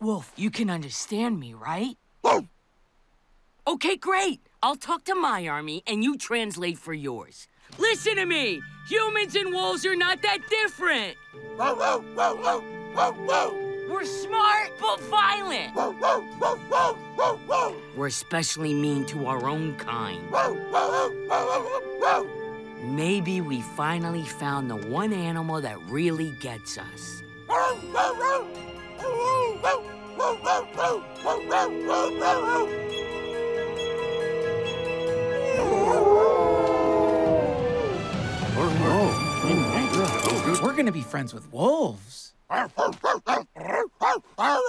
Wolf, you can understand me, right? Okay, great. I'll talk to my army and you translate for yours. Listen to me! Humans and wolves are not that different! We're smart but violent! We're especially mean to our own kind. Maybe we finally found the one animal that really gets us. We're gonna be friends with wolves.